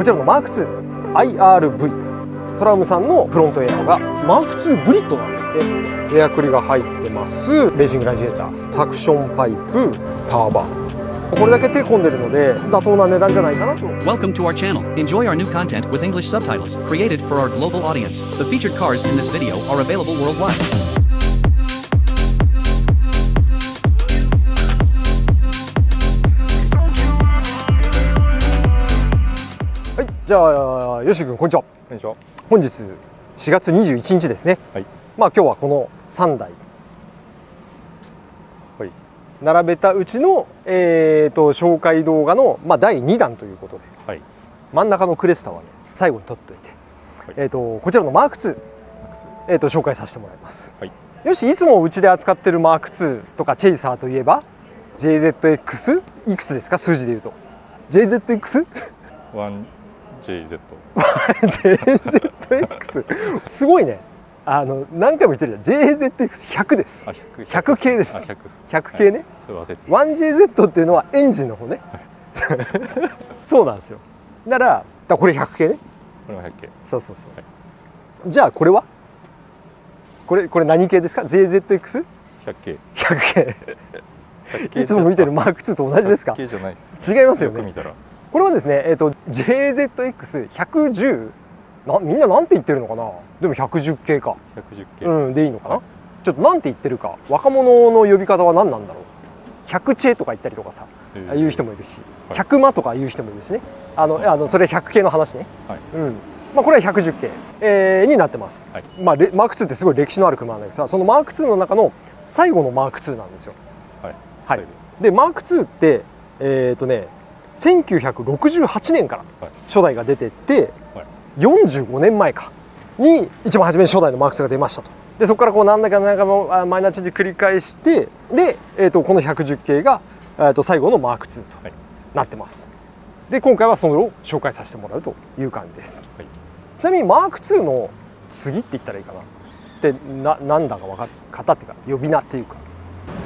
こちらのマーク 2IRV トラウムさんのフロントエアがマーク2ブリッドなんだってエアクリが入ってますレーシングラジエーターサクションパイプターバーこれだけ手込んでるので妥当な値段じゃないかなと Welcome to our channel. Enjoy our new content with English subtitles created for our global audience. The featured cars in this video are available worldwide. じゃあよし君こんにちは。こんにちは。本日4月21日ですね、はい。まあ今日はこの3台。はい。並べたうちの、えー、と紹介動画の、まあ、第2弾ということではい。真ん中のクレスタはね最後に取っといて、はい。えー、とこちらのマーク2、えー、と紹介させてもらいます、はい。よしいつもうちで扱ってるマーク2とかチェイサーといえば JZX いくつですか？数字で言うと。JZX? 1JZ。JZX すごいね。あの何回も言ってるじゃん。JZX100 です。あ、100。100系です。あ、100。100系ね、それ忘れて。1JZ っていうのはエンジンの方ね、そうなんですよ。だからだこれ100系ね。これも100系。そうそうそう、じゃあこれは？これこれ何系ですか？JZX100 100系。系。100系い。つも見てるマーク2と同じですか？100系じゃない。違いますよね。よく見たら。これはですねえっ、と JZX110 なみんななんて言ってるのかな？でも110系か。110系。うんでいいのかな？ちょっとなんて言ってるか。若者の呼び方は何なんだろう？100チェとか言ったりとかさえー。言う人もいるしはい。100マとか言う人もいるしね。あのあのそれ100系の話ね、はい。うん。まあ、これは110系、えーになってます、はい。まあ、レマーク2ってすごい歴史のある車なん。だけどさそのマーク2の中の最後のマーク2なんですよ。はい。はい。でマーク2ってえっ、とね1968年からはい。初代が出てって、はい。45年前かに一番初めに初代のマーク2が出ましたと。でそこからこう何だか何だかマイナーチェンジ繰り返してで、えー、とこの110系が、えー、と最後のマーク2とはい。なってます、で今回はそれを紹介させてもらうという感じです、はい。ちなみにマーク2の次って言ったらいいかな。でななんだか分か方っていうか呼び名っていうか。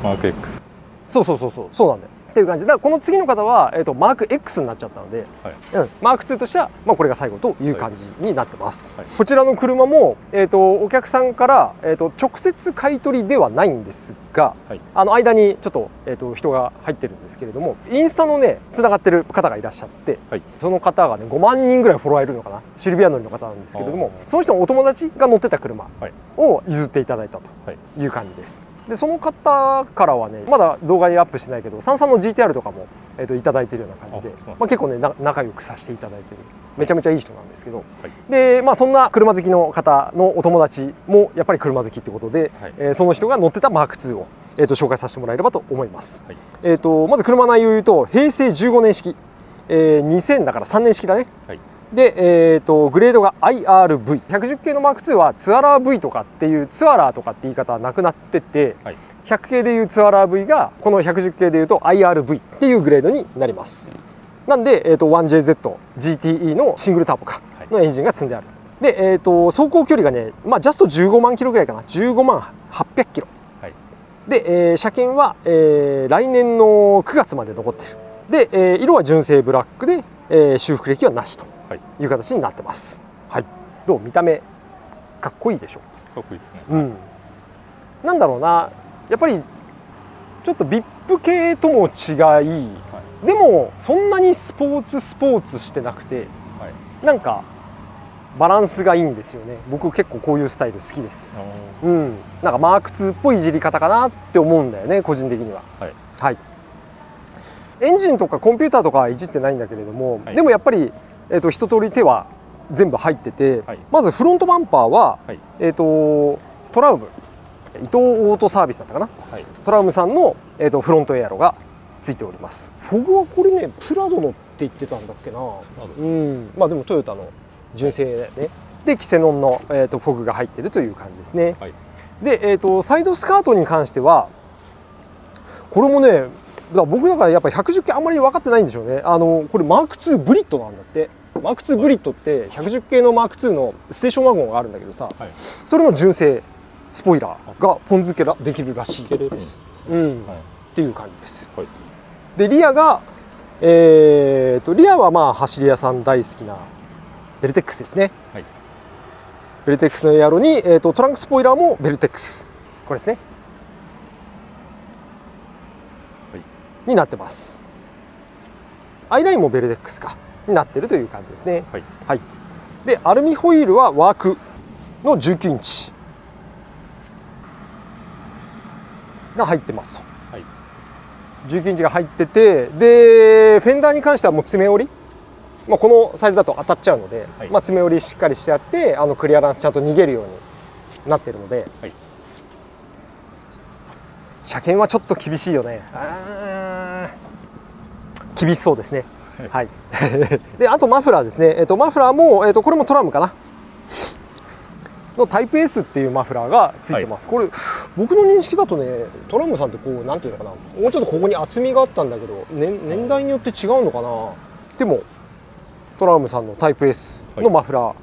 マーク X。そうそうそうそう。そうなんだよっていう感じ。だからこの次の方は、えー、とマーク X になっちゃったので、はい。うん、マーク2としては、まあ、これが最後という感じになってます、はい。こちらの車も、えー、とお客さんから、えー、と直接買い取りではないんですが、はい。あの間にちょっと,、えー、と人が入ってるんですけれどもインスタのねつながってる方がいらっしゃって、はい。その方がね5万人ぐらいフォロワーいるのかな？シルビア乗りの方なんですけれどもその人のお友達が乗ってた車はい。を譲っていただいたとはい。いう感じです。でその方からはねまだ動画にアップしてないけど三々の GTR とかも、えー、といただいてるような感じでまあ、結構ねな仲良くさせていただいてる。めちゃめちゃいい人なんですけど、はい。でまあそんな車好きの方のお友達もやっぱり車好きってことで、はい。えーその人が乗ってたマーク2を、えー、と紹介させてもらえればと思います。はい。えー、とまず車内容を言うと平成15年式、えー2000だから3年式だね。はいで、えー、とグレードが IRV110 系のマーク2はツアラー V とかっていうツアラーとかって言い方はなくなってて、はい。100系でいうツアラー V がこの110系でいうと IRV っていうグレードになります。なんで、えー、と 1JZGTE のシングルターボかはい。のエンジンが積んである。で、えー、と走行距離がね、まあ、ジャスト15万キロぐらいかな。15万800キロ。はい。で、えー車検は、えー来年の9月まで残ってる。で、えー色は純正ブラックで、えー修復歴はなしと。はい。いう形になってます、はい、どう？見た目かっこいいでしょかっこいいですね。うん、なんだろうな。やっぱりちょっと VIP 系とも違い、でもそんなにスポーツスポーツしてなくてはい。なんかバランスがいいんですよね。僕結構こういうスタイル好きです。あうん。なんかマーク2っぽいいじり方かなって思うんだよね個人的には。はい。はい。エンジンとかコンピューターとかはいじってないんだけれども、はい。でもやっぱり、えー、と一通り手は全部入ってて、はい。まずフロントバンパーは、はい。えー、とトラウム伊藤オートサービスだったかな？はい。トラウムさんの、えー、とフロントエアロがついております。フォグはこれねプラドのって言ってたんだっけな。うん。まあでもトヨタの純正だよね、でキセノンの、えー、とフォグが入ってるという感じですね、はい。で、えー、とサイドスカートに関してはこれもねだ僕だからやっぱり110系あんまり分かってないんでしょうね。あのこれマーク2ブリットなんだって。マーク2ブリットって110系のマーク2のステーションワゴンがあるんだけどさ、はい。それの純正スポイラーがポン付けらできるらしい。ですね。うん、はい。っていう感じです。はい。でリアがえー、とリアはまあ走り屋さん大好きなベルテックスですね、はい。ベルテックスのエアロに、えー、とトランクスポイラーもベルテックス。これですね、はいになってます。アイラインもベルテックスか。になってるという感じですね。はい。はい、でアルミホイールはワークの19インチが入ってますと。はい。19インチが入っててでフェンダーに関してはもう爪折り、まあ、このサイズだと当たっちゃうので、はい。まあ、爪折りしっかりしてあってあのクリアランスちゃんと逃げるようになってるので、はい。車検はちょっと厳しいよね。あー厳しそうですね。はい、であとマフラーですね、えっとマフラーも、えっとこれもトラムかな。のタイプ S っていうマフラーがついてます、これ僕の認識だとねトラムさんってこうなんていうのかな。もうちょっとここに厚みがあったんだけど、ね、年代によって違うのかな。でもトラムさんのタイプ S のマフラー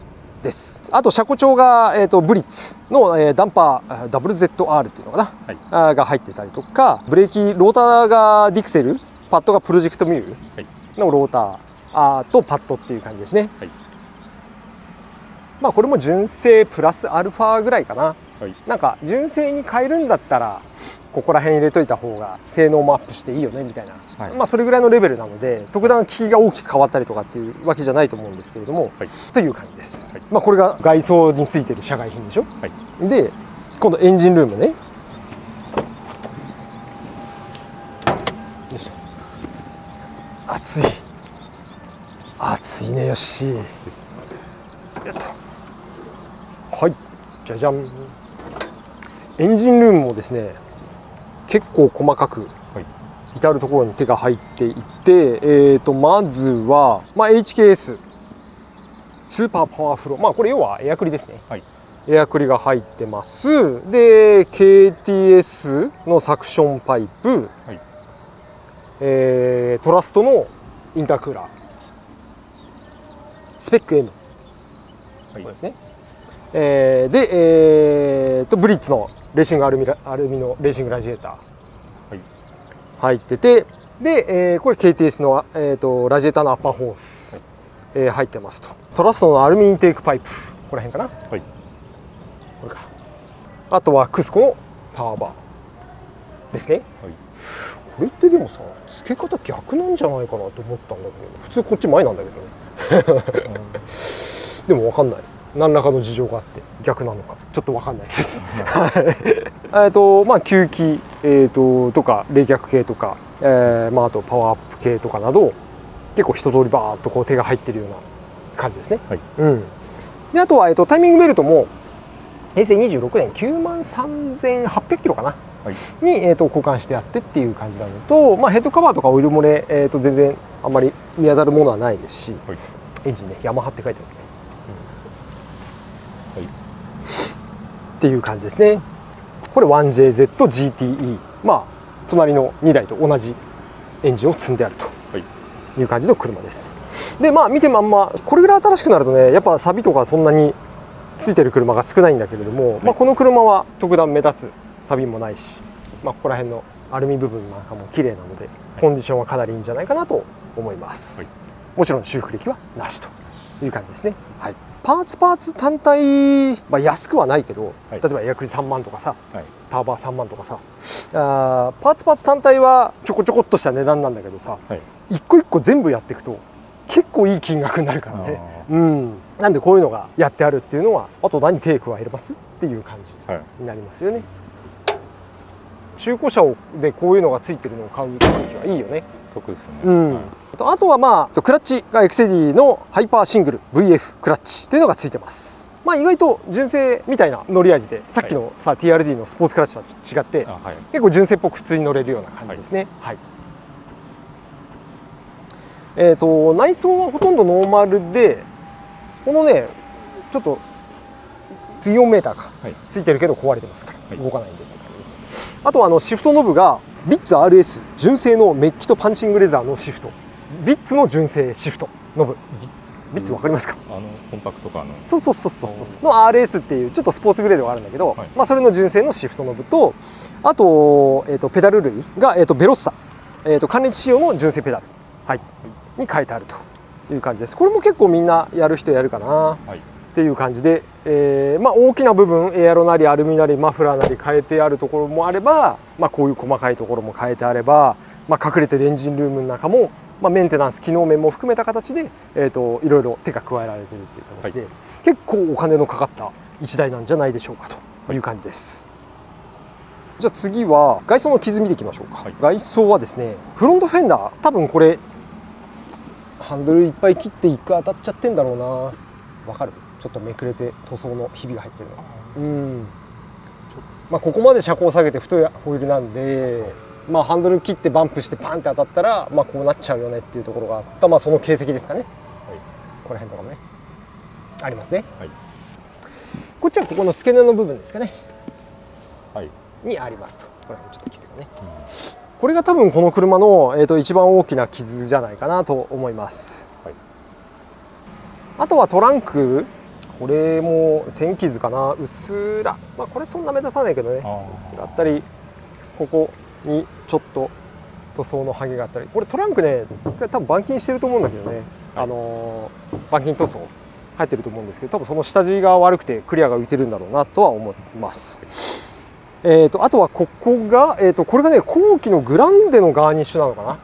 です、あと車庫帳が、えー、とブリッツの、えーダンパーあ WZR っていうのかな、はい。が入ってたりとかブレーキローターがディクセルパッドがプロジェクトミューはい。のローター。とパッドっていう感じですね、はい。まあこれも純正プラスアルファぐらいかな。はい。なんか純正に変えるんだったらここら辺入れといた方が性能もアップしていいよねみたいな、はい。まあそれぐらいのレベルなので特段効きが大きく変わったりとかっていうわけじゃないと思うんですけれども、はい。という感じです、はい。まあこれが外装についてる社外品でしょ、はい。で今度エンジンルームね。よいしょ暑い。暑いねよし。やった。はい。じゃじゃん。エンジンルームもですね結構細かくはい。至る所に手が入っていって、えー、とまずは、まあ、HKS ス。ーパーパワーフロー。まあこれ要はエアクリですね、はい。エアクリが入ってます。で KTS のサクションパイプ、はいえートラストのインタークーラー。スペック M はい。これですね、えーで、えーとブリッツのレーシングアルミラアルミのレーシングラジエーター。はい。入っててで、えーこれ KTS の、えー、とラジエーターのアッパーホース、えー入ってますと。トラストのアルミインテークパイプ。ここら辺かな。はい。これか。あとはクスコのターバーですね、はい。これってでもさ付け方逆なんじゃないかなと思ったんだけど普通こっち前なんだけどね。でも分かんない。何らかの事情があって逆なのか。ちょっと分かんないです。はい。えっとまあ吸気、えー、ととか冷却系とか、えーまあ、あとパワーアップ系とかなど結構一通りバーッとこう手が入ってるような感じですね、はい。うん、であとは、えー、とタイミングベルトも平成26年9万3800キロかな、はいに、えー、と交換してあってっていう感じなのと、まあ、ヘッドカバーとかオイル漏れ、えー、と全然あんまり見当たるものはないですし、はい。エンジンねヤマハって書いてあるね、はい。っていう感じですね。これ 1JZGTE まあ隣の2台と同じエンジンを積んであると。はい。いう感じの車です。でまあ見てまんまこれぐらい新しくなるとねやっぱサビとかそんなについてる車が少ないんだけれども、まあ、この車は特段目立つサビもないし、まあ、ここら辺のアルミ部分なんかも綺麗なのでコンディションはかなりいいんじゃないかなと思います、はい。もちろん修復歴はなしとい。う感じですね、はい、パーツパーツ単体、まあ、安くはないけど、はい。例えばエアクリ3万とかさはい。ターバー3万とかさあーパーツパーツ単体はちょこちょこっとした値段なんだけどさ、はい。一個一個全部やっていくと結構いい金額になるからね。うん。なんでこういうのがやってあるっていうのはあと何手加えれますっていう感じはい。になりますよね中古車をでこういうのがついてるのを買う時はいいよね。得ですねうん。はい。あとはまあクラッチがエクセディのハイパーシングル VF クラッチっていうのがついてます。まあ意外と純正みたいな乗り味でさっきのさ、TRD のスポーツクラッチとは違ってあはい。結構純正っぽく普通に乗れるような感じですね。はい、えっ、と内装はほとんどノーマルでこのねちょっと水温メーターがはい。ついてるけど壊れてますから、はい。動かないんであとはあのシフトノブがビッツ RS 純正のメッキとパンチングレザーのシフト。ビッツの純正シフトノブ。ビッツわかりますか、あのコンパクトカーの。そうそうそうそうそう。の RS っていうちょっとスポーツグレードがあるんだけど、はい。まあ、それの純正のシフトノブとあと,、えー、とペダル類が、えー、とベロッサ、えー、と関連仕様の純正ペダル。はい、に書いてあるという感じです。これも結構みんなやる人やるかな。はいっていう感じで、えーまあ、大きな部分エアロなりアルミなりマフラーなり変えてあるところもあれば、まあ、こういう細かいところも変えてあれば、まあ、隠れてるエンジンルームの中も、まあ、メンテナンス機能面も含めた形で、えー、といろいろ手が加えられてるっていう形で、結構お金のかかった1台なんじゃないでしょうかという感じです。じゃあ次は外装の傷見ていきましょうか、はい。外装はですねフロントフェンダー多分これハンドルいっぱい切って一回当たっちゃってんだろうな。わかる？ちょっとめくれて塗装のひびが入ってるの。うん。まあここまで車高下げて太いホイールなんでまあハンドル切ってバンプしてパンって当たったらまあこうなっちゃうよねっていうところがあった。まあその形跡ですかね、この辺とかもね。ありますね、はい。こっちはここの付け根の部分ですかね。はい。にありますと。これもちょっと傷がね。これが多分この車の、えー、と一番大きな傷じゃないかなと思います、はい。あとはトランクこれも線傷かな。うっすらまあこれそんな目立たないけどね。あー。うっすらあったりここにちょっと塗装のハゲがあったり。これトランクね一回多分板金してると思うんだけどね。あのー板金塗装。入ってると思うんですけど多分その下地が悪くてクリアが浮いてるんだろうなとは思います。えー、とあとはここが、えー、とこれがね後期のグランデのガーニッシュなのかな。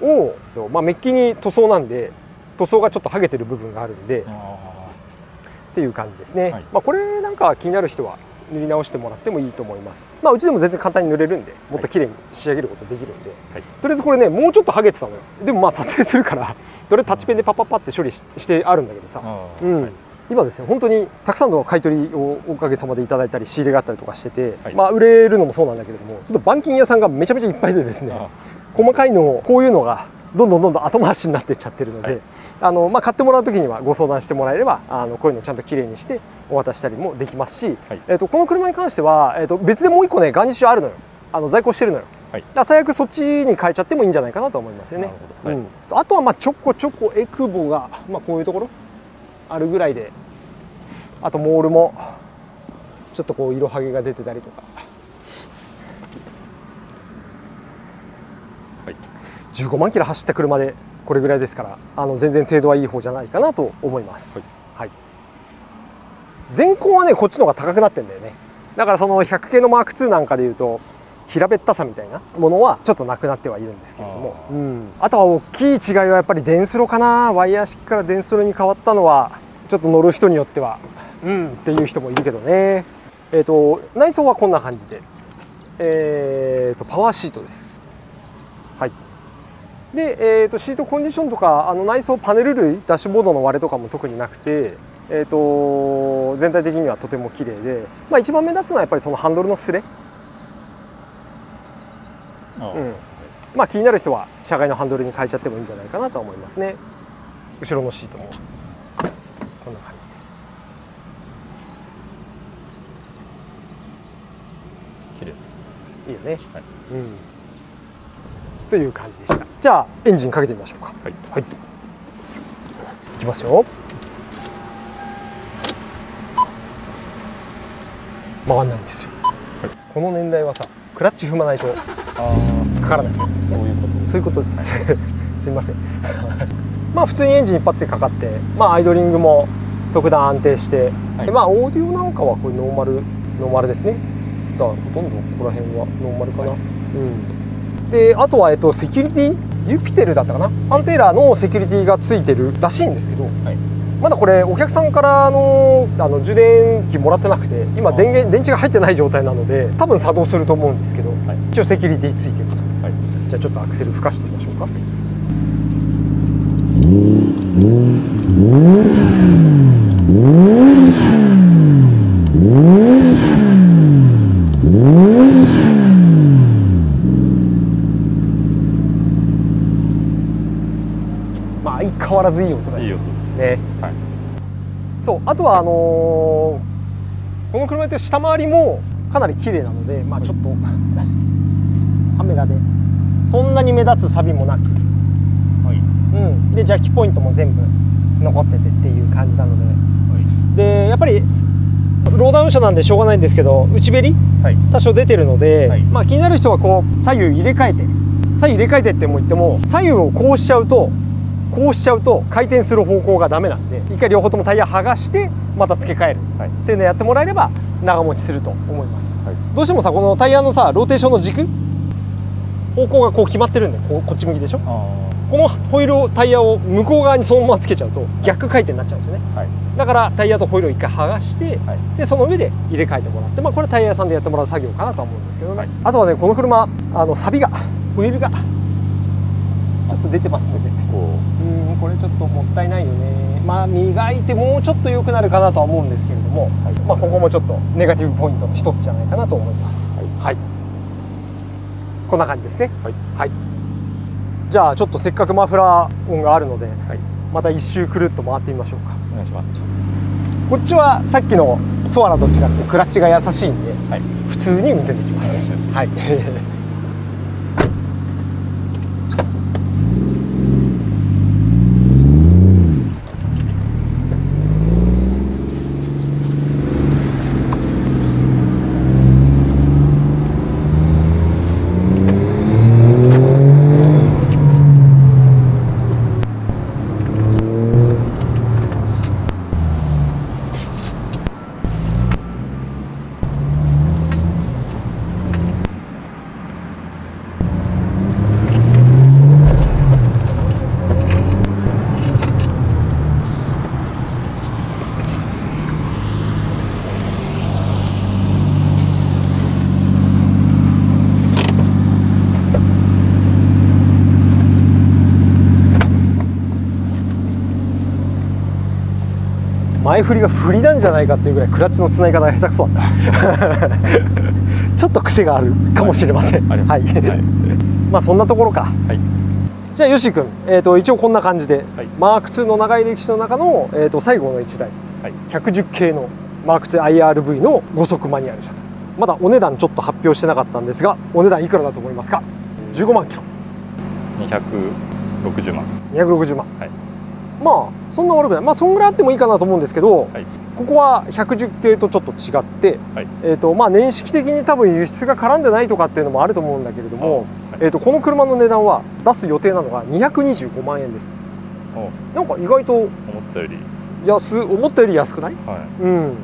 を、まあ、メッキに塗装なんで塗装がちょっと剥げてる部分があるんであっていう感じですね、はい。まあ、これなんか気になる人は塗り直してもらってもいいと思います。まあうちでも全然簡単に塗れるんでもっと綺麗に仕上げることできるんで、はい。とりあえずこれねもうちょっと剥げてたのよ。でもまあ撮影するからとりあえずタッチペンでパッパッパって処理ししてあるんだけどさ、あうん。はい。今ですね本当にたくさんの買い取りをおかげさまでいただいたり仕入れがあったりとかして。て、はい。まあ売れるのもそうなんだけれどもちょっと板金屋さんがめちゃめちゃいっぱいでですねあ。細かいのをこういうのがどんどんどんどん後回しになってっちゃってるので、はい。あのまあ、買ってもらう時にはご相談してもらえればあのこういうのをちゃんときれいにしてお渡ししたりもできますし、はい。えー、とこの車に関しては、えー、と別でもう一個ねガーニッシュあるのよ。あの在庫してるのよ、はい。最悪そっちに変えちゃってもいいんじゃないかなと思いますよね。なるほど。はい。うん、あとはまあちょこちょこエクボが、まあ、こういうところあるぐらいであとモールもちょっとこう色はげが出てたりとか、はい15万キロ走った車でこれぐらいですからあの全然程度はいい方じゃないかなと思います、はい。前高はねこっちの方が高くなってんだよね。だからその100系のマーク2なんかでいうと平べったさみたいなものはちょっとなくなってはいるんですけれども。あー。うん、あとは大きい違いはやっぱり電スロかな。ワイヤー式から電スロに変わったのはちょっと乗る人によってはうんっていう人もいるけどね。えっ、と内装はこんな感じで。えー、とパワーシートです。はいで、えー、とシートコンディションとかあの内装パネル類ダッシュボードの割れとかも特になくて、えー、と全体的にはとても綺麗で、まあ、一番目立つのはやっぱりそのハンドルのすれ、あうん。まあ、気になる人は車外のハンドルに変えちゃってもいいんじゃないかなと思いますね。後ろのシートも。こんな感じで。綺麗です。いいよね、はい。うんという感じでしたじゃあエンジンかけてみましょうかはいはい。いきますよ。回んないんですよ。はいこの年代はさ、クラッチ踏まないとあかからない。そういうことですそういうことです。すみません。まあ普通にエンジン一発でかかって、まあアイドリングも特段安定して、はいまあオーディオなんかはこれノーマルノーマルですね。だからほとんどここら辺はノーマルかな。うん。であとはえっとセキュリティ？ユピテルだったかな？アンテーラーのセキュリティがついてるらしいんですけど、はい。まだこれお客さんからのあの充電器もらってなくて今電源電池が入ってない状態なので多分作動すると思うんですけど、はい。一応セキュリティついてるとはい。じゃあちょっとアクセル吹かしてみましょうか。ま あ相変わらずいい音だよ。いい音です。ね。はい。そうあとはあのーこの車って下回りもかなり綺麗なので、まあちょっと カメラでそんなに目立つ錆もなく、はい。うん、でジャッキポイントも全部残っててっていう感じなので、でやっぱりローダウン車なんでしょうがないんですけど内べり？はい。多少出てるので、はい。まあ気になる人はこう左右入れ替えて。左右入れ替えてっても言っても左右をこうしちゃうとこうしちゃうと回転する方向がダメなんで一回両方ともタイヤ剥がしてまた付け替える。はい。っていうのをやってもらえれば長持ちすると思います、はい。どうしてもさこのタイヤのさローテーションの軸方向がこう決まってるんでこうこっち向きでしょ？あこのホイールをタイヤを向こう側にそのままつけちゃうと逆回転になっちゃうんですよね。あはい。だからタイヤとホイールを一回剥がして、はい。でその上で入れ替えてもらって、まあ、これはタイヤ屋さんでやってもらう作業かなとは思うんですけどね、はい。あとはねこの車あのサビがホイールがちょっと出てますのでこうんこれちょっともったいないよね。まあ磨いてもうちょっと良くなるかなとは思うんですけれども、はい。まあ、ここもちょっとネガティブポイントの一つじゃないかなと思います。はい。こんな感じですね。はい。じゃあちょっとせっかくマフラー音があるのでまた一周くるっと回ってみましょうか。お願いします。こっちはさっきのソアラと違ってクラッチが優しいんではい普通に運転できますはい前振りが振りなんじゃないかっていうぐらいクラッチのつなぎ方が下手くそだった。ちょっと癖があるかもしれません。はい。はい、はい。まあそんなところか。はい。じゃあよし君、えー、と一応こんな感じで、はい。マーク2の長い歴史の中の、えー、と最後の1台。はい。110系のマーク 2IRV の5速マニュアル車と。まだお値段ちょっと発表してなかったんですがお値段いくらだと思いますか？15万キロ。260万。260万、はいまあそんな悪くない。まあそんぐらいあってもいいかなと思うんですけど、はい。ここは110系とちょっと違って、はい。えーとまあ、年式的に多分輸出が絡んでないとかっていうのもあると思うんだけれども、はい。えー、とこの車の値段は出す予定なのが225万円です。おなんか意外と思ったより。安思ったより安くない？はうん。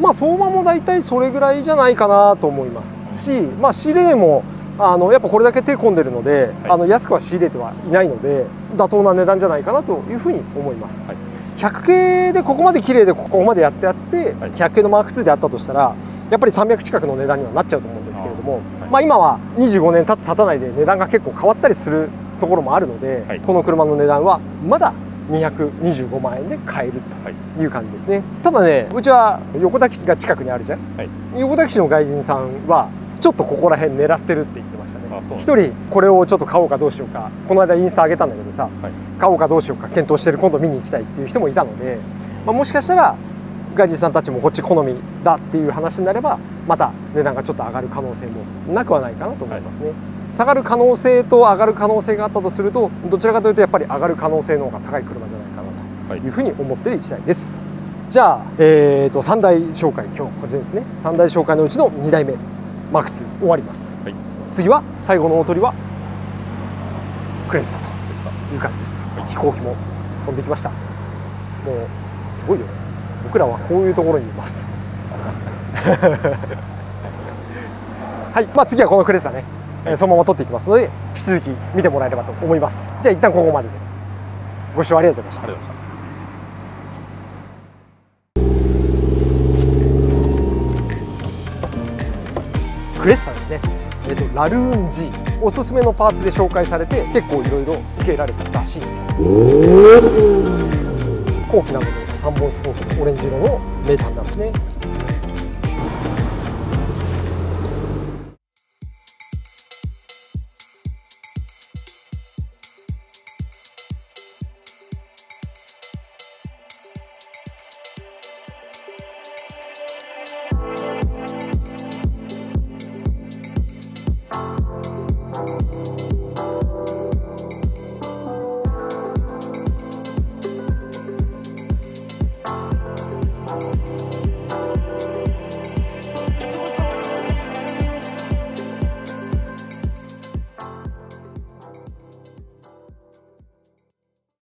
まあ相場も大体それぐらいじゃないかなと思いますし、まあ、仕入れ値もあのやっぱこれだけ手込んでるので、はい。あの安くは仕入れてはいないので妥当な値段じゃないかなというふうに思います、はい。100系でここまで綺麗でここまでやってあって、はい。100系のマーク2であったとしたらやっぱり300近くの値段にはなっちゃうと思うんですけれどもまあ、今は25年経つ経たないで値段が結構変わったりするところもあるので、はい。この車の値段はまだ225万円で買えるはい。という感じですね。ただねうちは横田基地が近くにあるじゃん、はい。横田基地の外人さんはちょっとここら辺狙ってるって言ってましたね。あそう。一人これをちょっと買おうかどうしようか。この間インスタ上げたんだけどさ、はい。買おうかどうしようか検討してる今度見に行きたいっていう人もいたので、まあ、もしかしたら外人さんたちもこっち好みだっていう話になればまた値段がちょっと上がる可能性もなくはないかなと思いますね、下がる可能性と上がる可能性があったとするとどちらかというとやっぱり上がる可能性の方が高い車じゃないかなとはい。いうふうに思っている1台です。じゃあ、えー、と3台紹介今日こちらですね。3台紹介のうちの2台目マックス終わります、はい。次は最後の大鳥はクレスタという感じです、はい。飛行機も飛んできました。もうすごいよね。僕らはこういうところにいます。はい。まあ次はこのクレスタね、えーそのまま撮っていきますので引き続き見てもらえればと思います。じゃあ一旦ここまでで。ご視聴ありがとうございましたクレッサですね、えー、とラルーン G おすすめのパーツで紹介されて結構いろいろ付けられたらしいです。後期なので3本スポークのオレンジ色のメーターになるんですね